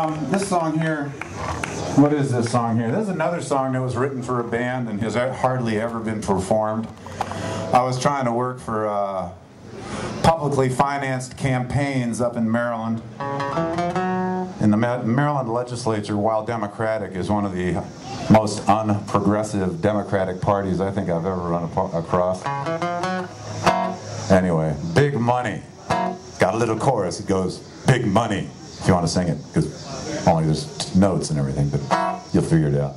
Um, this song here, what is this song here? This is another song that was written for a band and has hardly ever been performed. I was trying to work for uh, publicly financed campaigns up in Maryland. In the Maryland legislature, while Democratic, is one of the most unprogressive Democratic parties I think I've ever run across. Anyway, big money. Got a little chorus. It goes, big money, if you want to sing it, because only there's notes and everything, but you'll figure it out.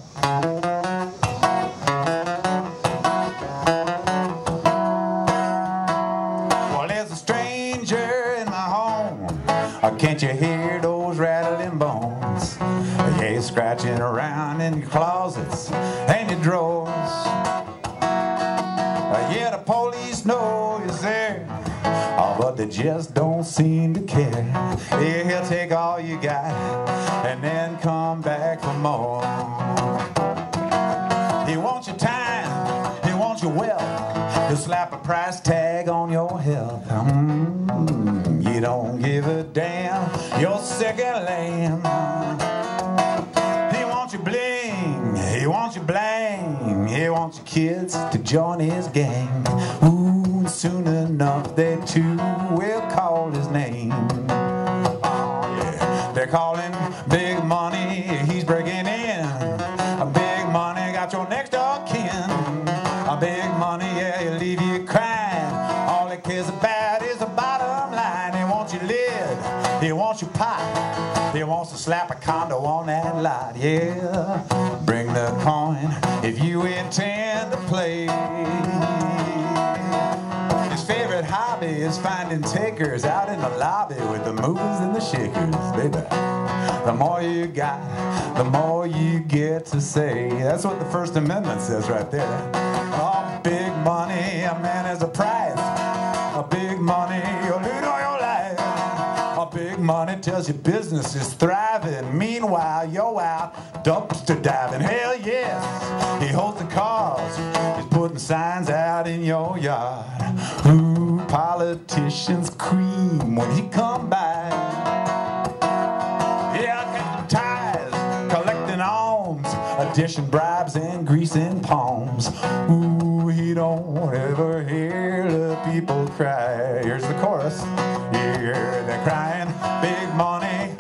Well, there's a stranger in my home. Uh, can't you hear those rattling bones? Yeah, scratching around in your closets and your drawers. Uh, yeah, the police know you're but they just don't seem to care. He'll take all you got and then come back for more. He wants your time, he wants your wealth. He'll slap a price tag on your health. Mm, you don't give a damn, you're second lamb. He wants your bling, he wants your bling, he wants your kids to join his gang. Ooh, soon enough they too will call his name. Oh, yeah. They're calling big money, he's breaking in. Big money got your next door kin. Big money, yeah, he'll leave you crying. All he cares about is the bottom line. He wants your lid, he wants your pot. He wants to slap a condo on that lot, yeah. Bring the coin if you intend to play hobby is finding takers out in the lobby with the movers and the shakers, baby. The more you got, the more you get to say. That's what the First Amendment says right there. Oh, big money, a man has a price. A big money, you'll lead all your life. A big money tells you business is thriving. Meanwhile, you're out dumpster diving. Hell yes, he holds the cars. He's putting signs out in your yard. Ooh, politicians cream when he come by. Yeah, ties, collecting alms, dishing bribes and greasing palms. Ooh, he don't ever hear the people cry. Here's the chorus. Hear they're crying, big money